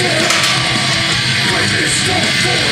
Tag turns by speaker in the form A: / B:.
A: When it's not for